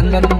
चंदन